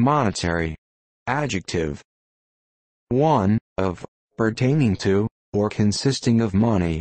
monetary. Adjective. 1. Of, pertaining to, or consisting of money.